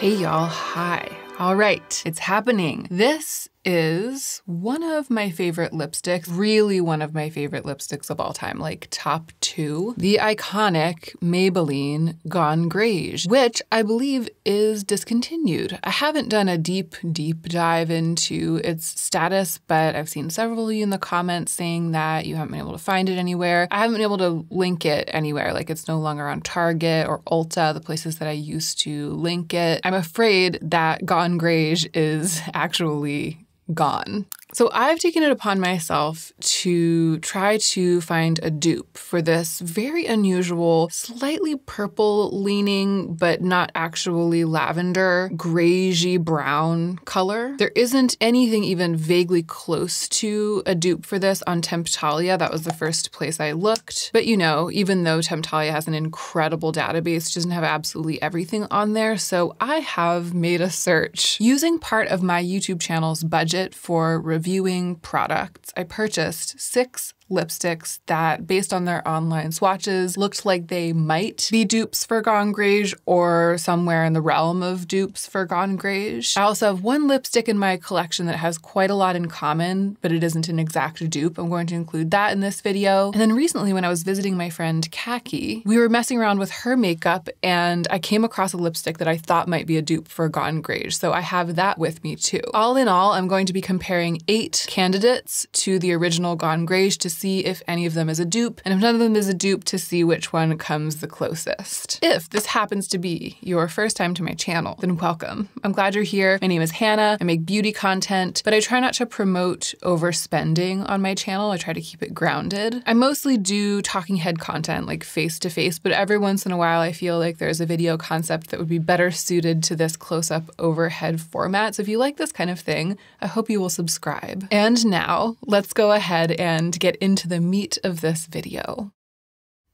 Hey y'all, hi. All right, it's happening. This is one of my favorite lipsticks, really one of my favorite lipsticks of all time, like top two. The iconic Maybelline Gone Greige, which I believe is discontinued. I haven't done a deep, deep dive into its status, but I've seen several of you in the comments saying that you haven't been able to find it anywhere. I haven't been able to link it anywhere, like it's no longer on Target or Ulta, the places that I used to link it. I'm afraid that Gone Greige is actually gone. So I've taken it upon myself to try to find a dupe for this very unusual, slightly purple leaning, but not actually lavender, greigey brown color. There isn't anything even vaguely close to a dupe for this on Temptalia. That was the first place I looked. But you know, even though Temptalia has an incredible database, doesn't have absolutely everything on there. So I have made a search using part of my YouTube channel's budget for reviewing products, I purchased six lipsticks that, based on their online swatches, looked like they might be dupes for Gone Greige or somewhere in the realm of dupes for Gone Greige. I also have one lipstick in my collection that has quite a lot in common, but it isn't an exact dupe. I'm going to include that in this video. And then recently, when I was visiting my friend Khaki, we were messing around with her makeup and I came across a lipstick that I thought might be a dupe for Gone Greige. So I have that with me too. All in all, I'm going to be comparing eight candidates to the original Gone Greige to see if any of them is a dupe, and if none of them is a dupe, to see which one comes the closest. If this happens to be your first time to my channel, then welcome. I'm glad you're here. My name is Hannah. I make beauty content, but I try not to promote overspending on my channel. I try to keep it grounded. I mostly do talking head content, like face to face, but every once in a while I feel like there's a video concept that would be better suited to this close up overhead format. So if you like this kind of thing, I hope you will subscribe. And now let's go ahead and get into the meat of this video.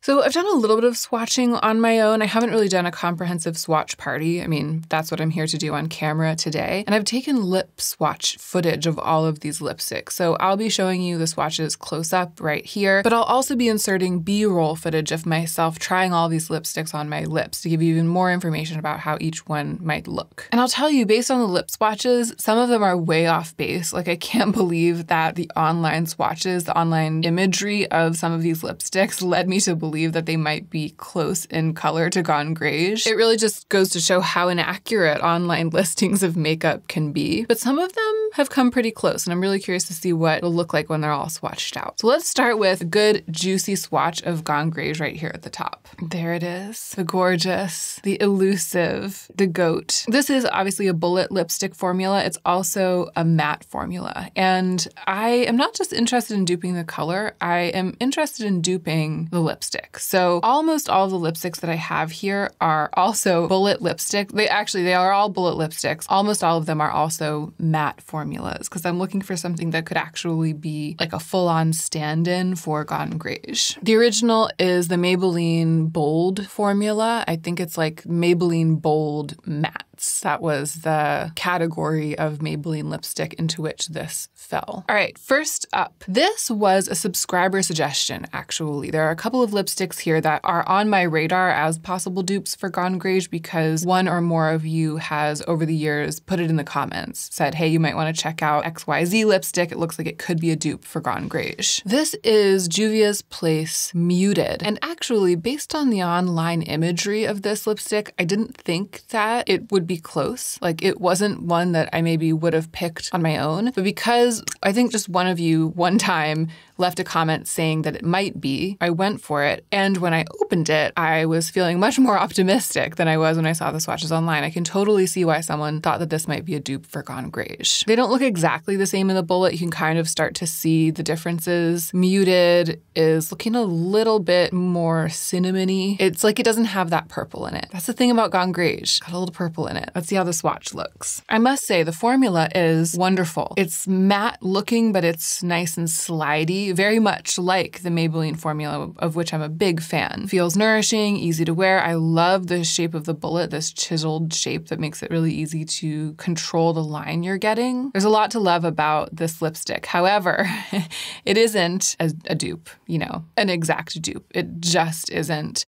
So I've done a little bit of swatching on my own. I haven't really done a comprehensive swatch party. I mean, that's what I'm here to do on camera today. And I've taken lip swatch footage of all of these lipsticks. So I'll be showing you the swatches close up right here, but I'll also be inserting B-roll footage of myself trying all these lipsticks on my lips to give you even more information about how each one might look. And I'll tell you, based on the lip swatches, some of them are way off base. Like I can't believe that the online swatches, the online imagery of some of these lipsticks led me to believe believe that they might be close in color to Gone Greige. It really just goes to show how inaccurate online listings of makeup can be. But some of them have come pretty close, and I'm really curious to see what it'll look like when they're all swatched out. So let's start with a good juicy swatch of Gone Greige right here at the top. There it is. The gorgeous, the elusive, the goat. This is obviously a bullet lipstick formula. It's also a matte formula. And I am not just interested in duping the color, I am interested in duping the lipstick. So almost all the lipsticks that I have here are also bullet lipstick. They actually, they are all bullet lipsticks. Almost all of them are also matte formulas because I'm looking for something that could actually be like a full-on stand-in for Gone Greige. The original is the Maybelline Bold formula. I think it's like Maybelline Bold Matte. That was the category of Maybelline lipstick into which this fell. All right, first up, this was a subscriber suggestion, actually. There are a couple of lipsticks here that are on my radar as possible dupes for Gone Greige because one or more of you has, over the years, put it in the comments, said, hey, you might want to check out XYZ lipstick. It looks like it could be a dupe for Gone Greige. This is Juvia's Place Muted. And actually, based on the online imagery of this lipstick, I didn't think that it would be close. Like it wasn't one that I maybe would have picked on my own. But because I think just one of you one time left a comment saying that it might be. I went for it. And when I opened it, I was feeling much more optimistic than I was when I saw the swatches online. I can totally see why someone thought that this might be a dupe for Gone Greige. They don't look exactly the same in the bullet. You can kind of start to see the differences. Muted is looking a little bit more cinnamony. It's like it doesn't have that purple in it. That's the thing about Gone Greige. Got a little purple in Let's see how the swatch looks. I must say the formula is wonderful. It's matte looking, but it's nice and slidey very much like the Maybelline formula, of which I'm a big fan. Feels nourishing, easy to wear. I love the shape of the bullet, this chiseled shape that makes it really easy to control the line you're getting. There's a lot to love about this lipstick. However, it isn't a, a dupe, you know, an exact dupe. It just isn't.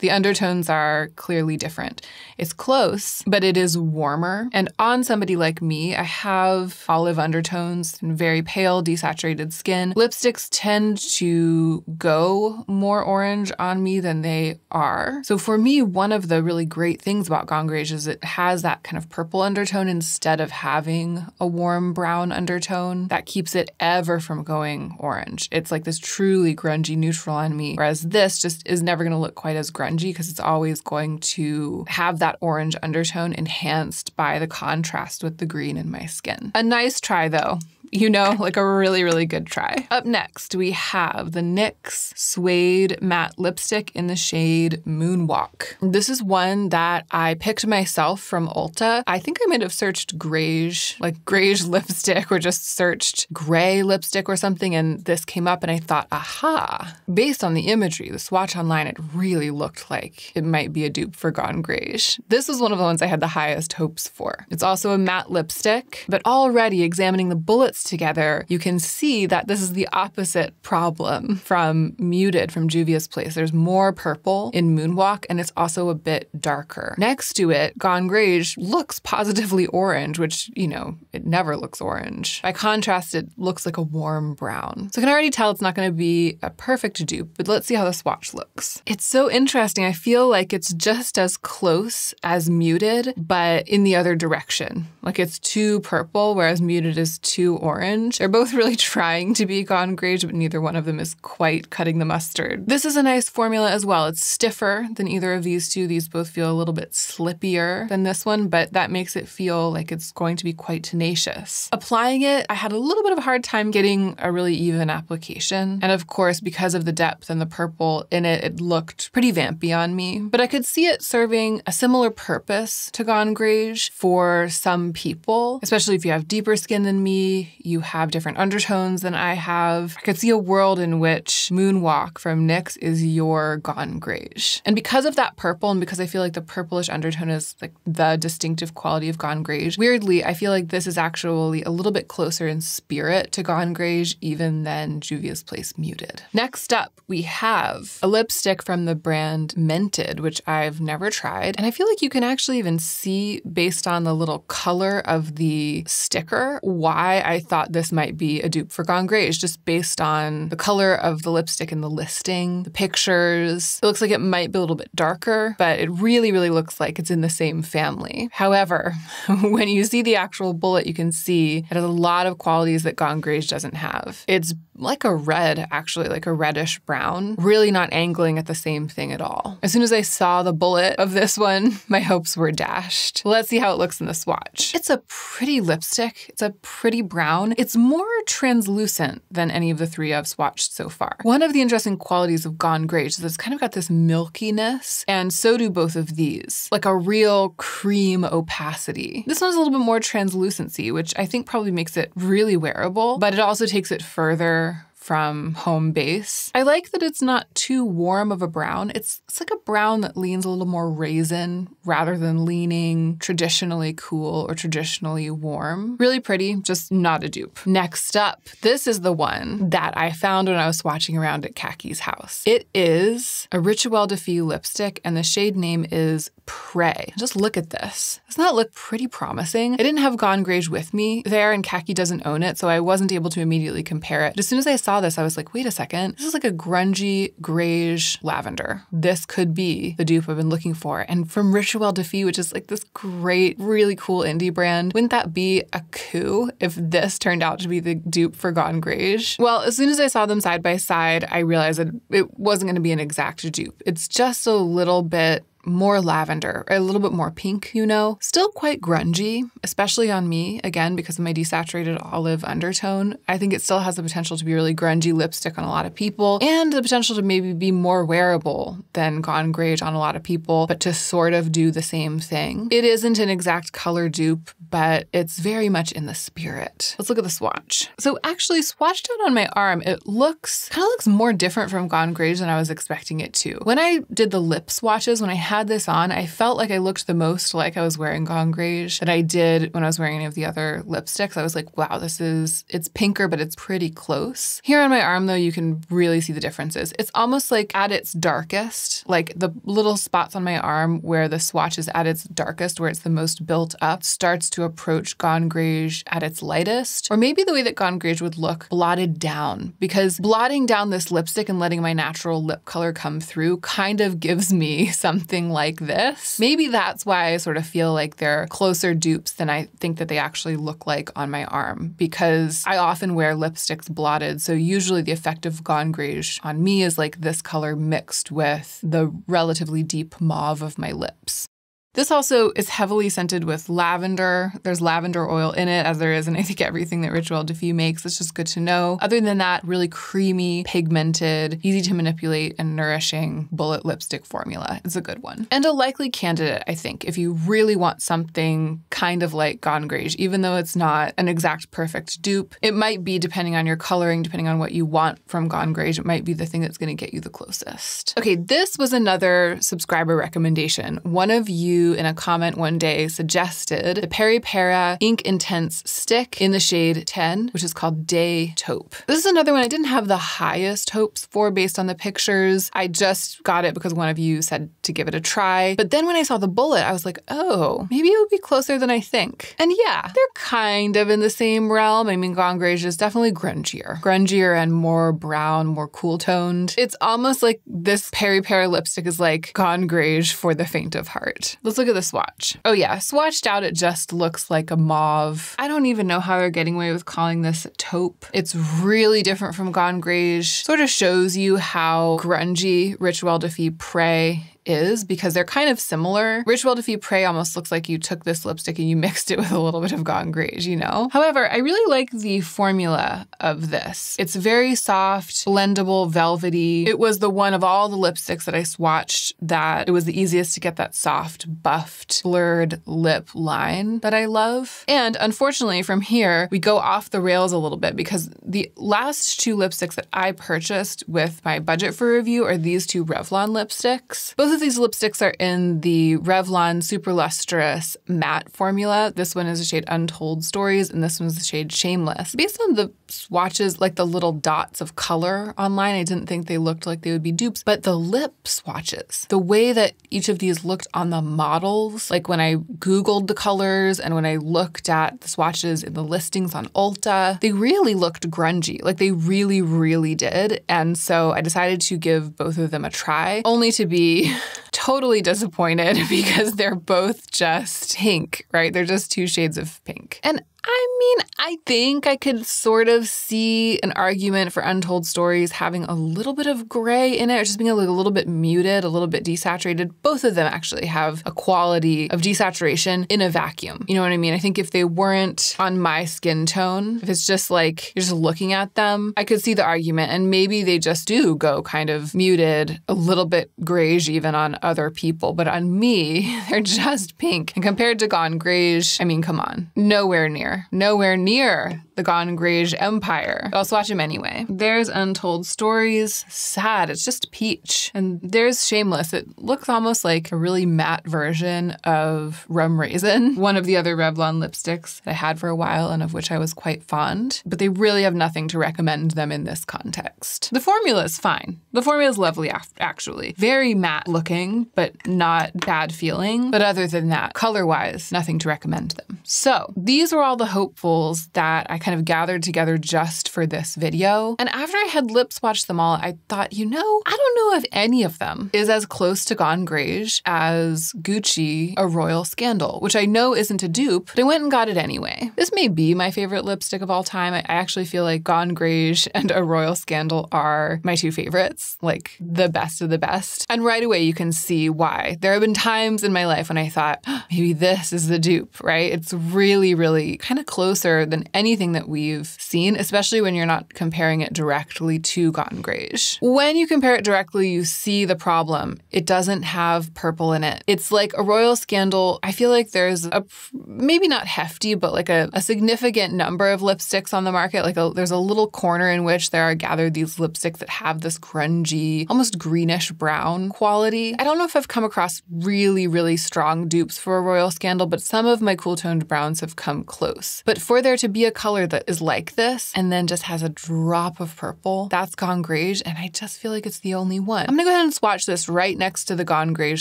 The undertones are clearly different. It's close, but it is warmer. And on somebody like me, I have olive undertones and very pale, desaturated skin. Lipsticks tend to go more orange on me than they are. So for me, one of the really great things about Gone is it has that kind of purple undertone instead of having a warm brown undertone that keeps it ever from going orange. It's like this truly grungy neutral on me, whereas this just is never going to look quite as grungy because it's always going to have that orange undertone enhanced by the contrast with the green in my skin. A nice try though you know, like a really, really good try. Up next, we have the NYX Suede Matte Lipstick in the shade Moonwalk. This is one that I picked myself from Ulta. I think I might have searched greige, like greige lipstick, or just searched gray lipstick or something, and this came up, and I thought, aha. Based on the imagery, the swatch online, it really looked like it might be a dupe for Gone Greige. This was one of the ones I had the highest hopes for. It's also a matte lipstick, but already examining the bullets together, you can see that this is the opposite problem from Muted from Juvia's Place. There's more purple in Moonwalk, and it's also a bit darker. Next to it, Gone Greige looks positively orange, which, you know, it never looks orange. By contrast, it looks like a warm brown. So I can already tell it's not going to be a perfect dupe, but let's see how the swatch looks. It's so interesting. I feel like it's just as close as Muted, but in the other direction. Like it's too purple, whereas Muted is too orange orange. They're both really trying to be gone greige, but neither one of them is quite cutting the mustard. This is a nice formula as well. It's stiffer than either of these two. These both feel a little bit slippier than this one, but that makes it feel like it's going to be quite tenacious. Applying it, I had a little bit of a hard time getting a really even application. And of course, because of the depth and the purple in it, it looked pretty vampy on me. But I could see it serving a similar purpose to Gone Greige for some people, especially if you have deeper skin than me, you have different undertones than I have. I could see a world in which Moonwalk from NYX is your Gone Greige. And because of that purple, and because I feel like the purplish undertone is like the distinctive quality of Gone Greige, weirdly, I feel like this is actually a little bit closer in spirit to Gone Greige even than Juvia's Place Muted. Next up, we have a lipstick from the brand Mented, which I've never tried. And I feel like you can actually even see based on the little color of the sticker why I thought this might be a dupe for Gone Greige just based on the color of the lipstick and the listing, the pictures. It looks like it might be a little bit darker, but it really, really looks like it's in the same family. However, when you see the actual bullet, you can see it has a lot of qualities that Gone Greige doesn't have. It's like a red, actually, like a reddish brown, really not angling at the same thing at all. As soon as I saw the bullet of this one, my hopes were dashed. Let's see how it looks in the swatch. It's a pretty lipstick. It's a pretty brown. It's more translucent than any of the three I've swatched so far. One of the interesting qualities of Gone Greige is it's kind of got this milkiness, and so do both of these, like a real cream opacity. This one's a little bit more translucency, which I think probably makes it really wearable, but it also takes it further from home base. I like that it's not too warm of a brown. It's, it's like a brown that leans a little more raisin rather than leaning traditionally cool or traditionally warm. Really pretty, just not a dupe. Next up, this is the one that I found when I was swatching around at Kaki's house. It is a Rituel de Fille lipstick and the shade name is Prey. Just look at this. Doesn't that look pretty promising? I didn't have Gone Greige with me there and Kaki doesn't own it, so I wasn't able to immediately compare it. But As soon as I saw this, I was like, wait a second. This is like a grungy grayish lavender. This could be the dupe I've been looking for. And from Rituel de which is like this great, really cool indie brand, wouldn't that be a coup if this turned out to be the dupe for Gone Greige? Well, as soon as I saw them side by side, I realized that it wasn't going to be an exact dupe. It's just a little bit more lavender, a little bit more pink, you know. Still quite grungy, especially on me, again, because of my desaturated olive undertone. I think it still has the potential to be really grungy lipstick on a lot of people and the potential to maybe be more wearable than Gone Greige on a lot of people, but to sort of do the same thing. It isn't an exact color dupe, but it's very much in the spirit. Let's look at the swatch. So actually swatched out on my arm, it looks kind of looks more different from Gone Greige than I was expecting it to. When I did the lip swatches, when I had this on, I felt like I looked the most like I was wearing Gone Greige that I did when I was wearing any of the other lipsticks. I was like, wow, this is, it's pinker, but it's pretty close. Here on my arm, though, you can really see the differences. It's almost like at its darkest, like the little spots on my arm where the swatch is at its darkest, where it's the most built up, starts to approach Gone Greige at its lightest. Or maybe the way that Gone Greige would look blotted down, because blotting down this lipstick and letting my natural lip color come through kind of gives me something like this. Maybe that's why I sort of feel like they're closer dupes than I think that they actually look like on my arm, because I often wear lipsticks blotted. So usually the effect of Gone on me is like this color mixed with the relatively deep mauve of my lips. This also is heavily scented with lavender. There's lavender oil in it, as there is in I think everything that Rituel de Fille makes. It's just good to know. Other than that, really creamy, pigmented, easy to manipulate, and nourishing bullet lipstick formula. It's a good one. And a likely candidate, I think, if you really want something kind of like Gone Greige, even though it's not an exact perfect dupe. It might be, depending on your coloring, depending on what you want from Gone Greige, it might be the thing that's going to get you the closest. Okay, this was another subscriber recommendation. One of you in a comment one day suggested the Peripera Ink Intense stick in the shade 10, which is called Day Taupe. This is another one I didn't have the highest hopes for based on the pictures. I just got it because one of you said to give it a try. But then when I saw the bullet, I was like, oh, maybe it would be closer than I think. And yeah, they're kind of in the same realm. I mean, Gone Greige is definitely grungier, grungier and more brown, more cool toned. It's almost like this Peripera lipstick is like Gone Greige for the faint of heart. Let's look at the swatch. Oh yeah, swatched out it just looks like a mauve. I don't even know how they're getting away with calling this taupe. It's really different from Gone Greige. Sort of shows you how grungy Rituel de Fille Prey is because they're kind of similar. Rituel de Fille Prey almost looks like you took this lipstick and you mixed it with a little bit of Gone Greige, you know? However, I really like the formula of this. It's very soft, blendable, velvety. It was the one of all the lipsticks that I swatched that it was the easiest to get that soft, buffed, blurred lip line that I love. And unfortunately, from here, we go off the rails a little bit because the last two lipsticks that I purchased with my budget for review are these two Revlon lipsticks. Both of these lipsticks are in the Revlon Super Lustrous Matte formula. This one is the shade Untold Stories, and this one's the shade Shameless. Based on the swatches, like the little dots of color online, I didn't think they looked like they would be dupes, but the lip swatches, the way that each of these looked on the models, like when I Googled the colors and when I looked at the swatches in the listings on Ulta, they really looked grungy. Like they really, really did. And so I decided to give both of them a try, only to be totally disappointed because they're both just pink, right? They're just two shades of pink. And I mean, I think I could sort of see an argument for Untold Stories having a little bit of gray in it, or just being a little bit muted, a little bit desaturated. Both of them actually have a quality of desaturation in a vacuum. You know what I mean? I think if they weren't on my skin tone, if it's just like you're just looking at them, I could see the argument. And maybe they just do go kind of muted, a little bit grayish even on other people. But on me, they're just pink. And compared to Gone Greige, I mean, come on, nowhere near nowhere near the Gone Greige empire. I'll swatch him anyway. There's Untold Stories. Sad. It's just peach. And there's Shameless. It looks almost like a really matte version of Rum Raisin, one of the other Revlon lipsticks that I had for a while and of which I was quite fond. But they really have nothing to recommend them in this context. The formula is fine. The formula is lovely, actually. Very matte looking, but not bad feeling. But other than that, color wise, nothing to recommend them. So these were all the hopefuls that I kind of gathered together just for this video. And after I had lip swatched them all, I thought, you know, I don't know if any of them is as close to Gone Greige as Gucci A Royal Scandal, which I know isn't a dupe, but I went and got it anyway. This may be my favorite lipstick of all time. I actually feel like Gone Greige and A Royal Scandal are my two favorites, like the best of the best. And right away you can see why. There have been times in my life when I thought, oh, maybe this is the dupe, right? It's really, really kind of closer than anything that we've seen, especially when you're not comparing it directly to Gone Greige. When you compare it directly, you see the problem. It doesn't have purple in it. It's like a Royal Scandal. I feel like there's a maybe not hefty, but like a, a significant number of lipsticks on the market. Like a, there's a little corner in which there are gathered these lipsticks that have this grungy, almost greenish brown quality. I don't know if I've come across really, really strong dupes for a Royal Scandal, but some of my cool toned browns have come close. But for there to be a color that is like this and then just has a drop of purple, that's Gone Greige, and I just feel like it's the only one. I'm gonna go ahead and swatch this right next to the Gone Greige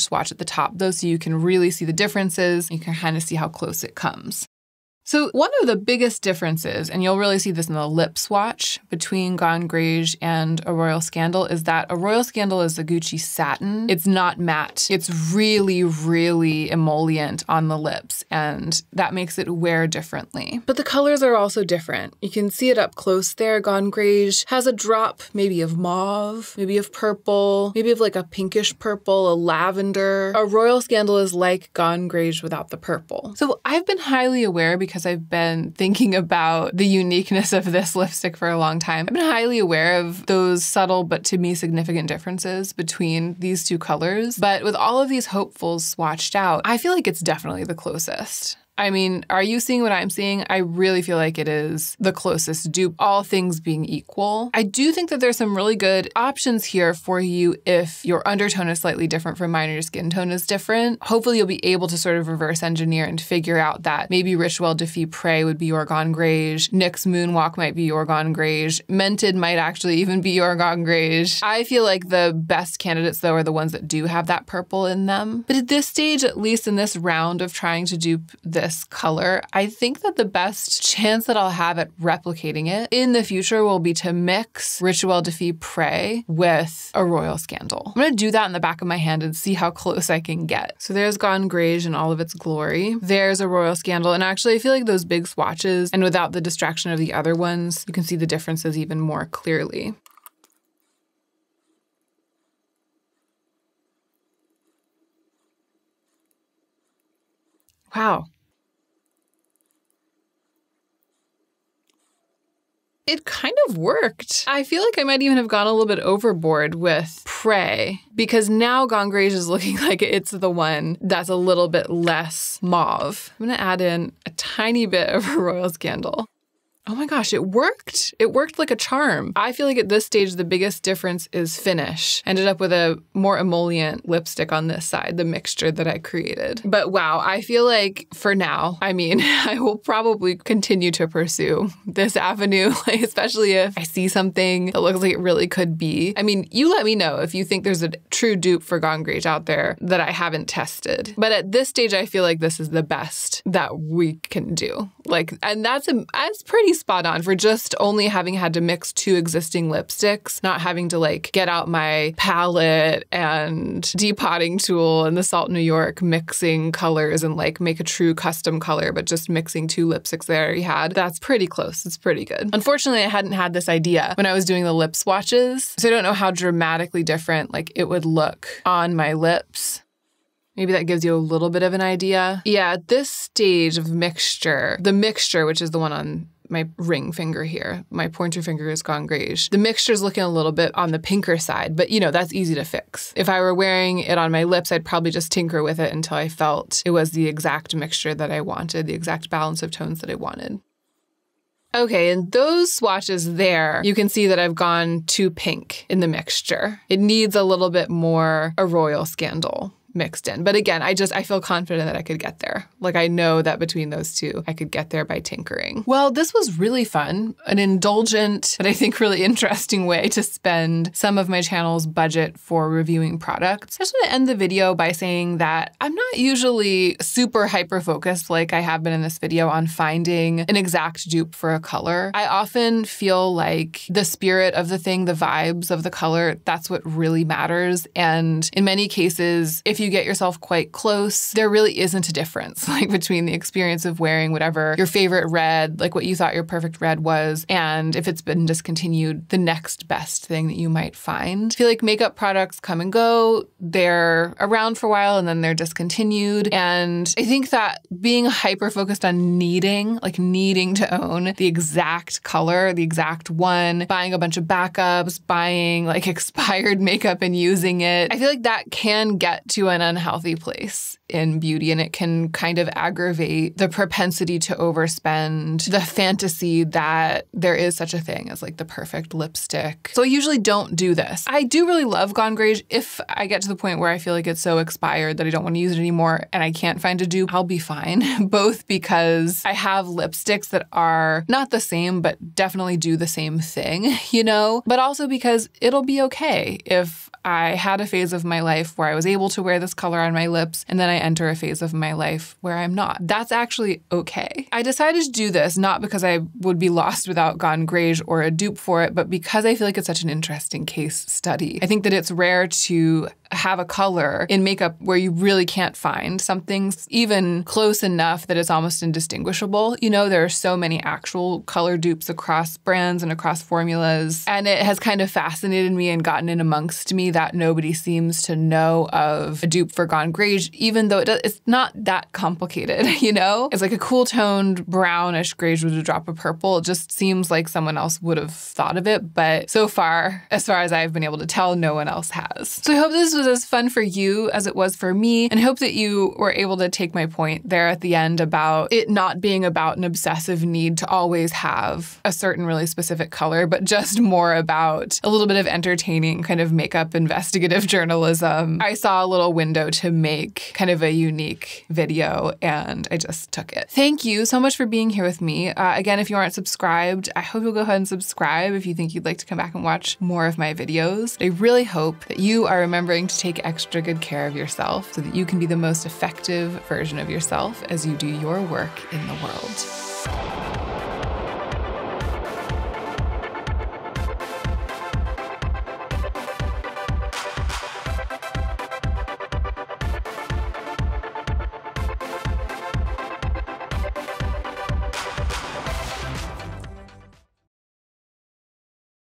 swatch at the top, though, so you can really see the differences. You can kind of see how close it comes. So, one of the biggest differences, and you'll really see this in the lip swatch between Gone Greige and A Royal Scandal, is that A Royal Scandal is a Gucci satin. It's not matte. It's really, really emollient on the lips, and that makes it wear differently. But the colors are also different. You can see it up close there. Gone Greige has a drop maybe of mauve, maybe of purple, maybe of like a pinkish purple, a lavender. A Royal Scandal is like Gone Greige without the purple. So, I've been highly aware because because I've been thinking about the uniqueness of this lipstick for a long time. I've been highly aware of those subtle but to me significant differences between these two colors. But with all of these hopefuls swatched out, I feel like it's definitely the closest. I mean, are you seeing what I'm seeing? I really feel like it is the closest dupe, all things being equal. I do think that there's some really good options here for you if your undertone is slightly different from mine or your skin tone is different. Hopefully, you'll be able to sort of reverse engineer and figure out that maybe Rituel de Fille Prey would be your Gone Greige, NYX Moonwalk might be your Gone Greige, Mented might actually even be your Gone Greige. I feel like the best candidates, though, are the ones that do have that purple in them. But at this stage, at least in this round of trying to dupe this this color, I think that the best chance that I'll have at replicating it in the future will be to mix Rituel de Prey with a Royal Scandal. I'm gonna do that in the back of my hand and see how close I can get. So there's Gone Greige in all of its glory. There's a Royal Scandal. And actually, I feel like those big swatches and without the distraction of the other ones, you can see the differences even more clearly. Wow, it kind of worked. I feel like I might even have gone a little bit overboard with Prey because now Gone is looking like it's the one that's a little bit less mauve. I'm gonna add in a tiny bit of a Royal Scandal. Oh my gosh, it worked. It worked like a charm. I feel like at this stage, the biggest difference is finish. Ended up with a more emollient lipstick on this side, the mixture that I created. But wow, I feel like for now, I mean, I will probably continue to pursue this avenue, like especially if I see something that looks like it really could be. I mean, you let me know if you think there's a true dupe for Gone Greige out there that I haven't tested. But at this stage, I feel like this is the best that we can do. Like, and that's a, that's pretty spot on for just only having had to mix two existing lipsticks, not having to like get out my palette and depotting tool and the Salt New York mixing colors and like make a true custom color, but just mixing two lipsticks that I already had. That's pretty close. It's pretty good. Unfortunately, I hadn't had this idea when I was doing the lip swatches, so I don't know how dramatically different like it would look on my lips. Maybe that gives you a little bit of an idea. Yeah, at this stage of mixture, the mixture, which is the one on my ring finger here. My pointer finger is gone greige. The mixture is looking a little bit on the pinker side, but you know, that's easy to fix. If I were wearing it on my lips, I'd probably just tinker with it until I felt it was the exact mixture that I wanted, the exact balance of tones that I wanted. Okay, and those swatches there, you can see that I've gone too pink in the mixture. It needs a little bit more a royal scandal mixed in. But again, I just I feel confident that I could get there. Like I know that between those two, I could get there by tinkering. Well, this was really fun, an indulgent but I think really interesting way to spend some of my channel's budget for reviewing products. I just want to end the video by saying that I'm not usually super hyper focused like I have been in this video on finding an exact dupe for a color. I often feel like the spirit of the thing, the vibes of the color, that's what really matters. And in many cases, if you get yourself quite close, there really isn't a difference like between the experience of wearing whatever your favorite red, like what you thought your perfect red was, and if it's been discontinued, the next best thing that you might find. I feel like makeup products come and go. They're around for a while and then they're discontinued. And I think that being hyper focused on needing, like needing to own the exact color, the exact one, buying a bunch of backups, buying like expired makeup and using it, I feel like that can get to an unhealthy place in beauty and it can kind of aggravate the propensity to overspend, the fantasy that there is such a thing as like the perfect lipstick. So I usually don't do this. I do really love Gone Greige if I get to the point where I feel like it's so expired that I don't want to use it anymore and I can't find a dupe, I'll be fine. Both because I have lipsticks that are not the same, but definitely do the same thing, you know? But also because it'll be okay if I had a phase of my life where I was able to wear this color on my lips, and then I enter a phase of my life where I'm not. That's actually okay. I decided to do this not because I would be lost without Gone Greige or a dupe for it, but because I feel like it's such an interesting case study. I think that it's rare to have a color in makeup where you really can't find something even close enough that it's almost indistinguishable. You know, there are so many actual color dupes across brands and across formulas. And it has kind of fascinated me and gotten in amongst me that nobody seems to know of a dupe for Gone Greige, even though it does, it's not that complicated, you know? It's like a cool toned brownish greige with a drop of purple. It just seems like someone else would have thought of it. But so far, as far as I've been able to tell, no one else has. So I hope this was as fun for you as it was for me, and hope that you were able to take my point there at the end about it not being about an obsessive need to always have a certain really specific color, but just more about a little bit of entertaining kind of makeup investigative journalism. I saw a little window to make kind of a unique video, and I just took it. Thank you so much for being here with me. Uh, again, if you aren't subscribed, I hope you'll go ahead and subscribe if you think you'd like to come back and watch more of my videos. I really hope that you are remembering to take extra good care of yourself so that you can be the most effective version of yourself as you do your work in the world.